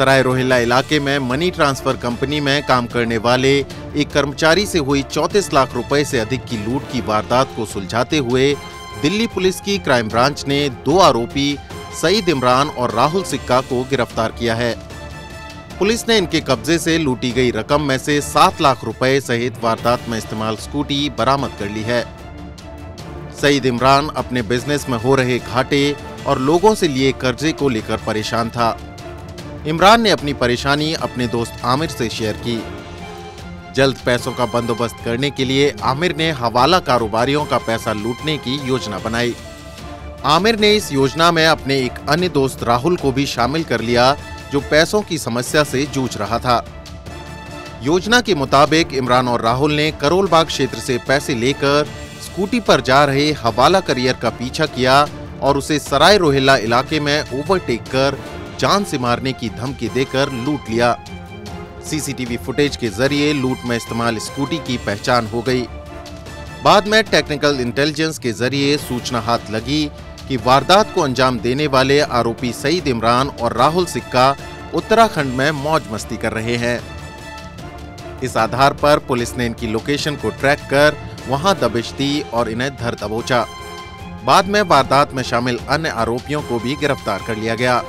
सराय रोहिल्ला इलाके में money transfer company में काम करने वाले एक कर्मचारी से हुई 34 लाख रुपए से अधिक की लूट की वारदात को सुलझाते हुए दिल्ली पुलिस की क्राइम ब्रांच ने दो आरोपी, सईद इमरान और राहुल सिक्का को गिरफ़्तार किया है। पुलिस ने इनके कब्जे से लूटी गई रकम में से सात लाख रुपए सहित वारदात में इस्तेमाल स्कूटी बरामद कर ली है। सईद इमरान अपने बिज़नेस में हो रहे घाटे और लोगों से लिए कर्जे को लेकर परेशान था। इमरान ने अपनी परेशानी अपने दोस्त आमिर से शेयर की। जल्द पैसों का बंदोबस्त करने के लिए आमिर ने हवाला कारोबारियों का पैसा लूटने की योजना बनाई। आमिर ने इस योजना में अपने एक अन्य दोस्त राहुल को भी शामिल कर लिया, जो पैसों की समस्या से जूझ रहा था। योजना के मुताबिक इमरान और राहुल ने करोलबाग क्षेत्र से पैसे लेकर स्कूटी पर जा रहे हवाला करियर का पीछा किया और उसे सराय रोहिल्ला इलाके में ओवरटेक कर जान से मारने की धमकी देकर लूट लिया। सीसीटीवी फुटेज के ज़रिए लूट में इस्तेमाल स्कूटी की पहचान हो गई। बाद में टेक्निकल इंटेलिजेंस के ज़रिए सूचना हाथ लगी कि वारदात को अंजाम देने वाले आरोपी सईद इमरान और राहुल सिक्का उत्तराखंड में मौज मस्ती कर रहे हैं। इस आधार पर पुलिस ने इनकी लोकेशन को ट्रैक कर वहाँ दबिश दी और इन्हें धर दबोचा। बाद में वारदात में शामिल अन्य आरोपियों को भी गिरफ़्तार कर लिया गया।